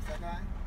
Is that guy?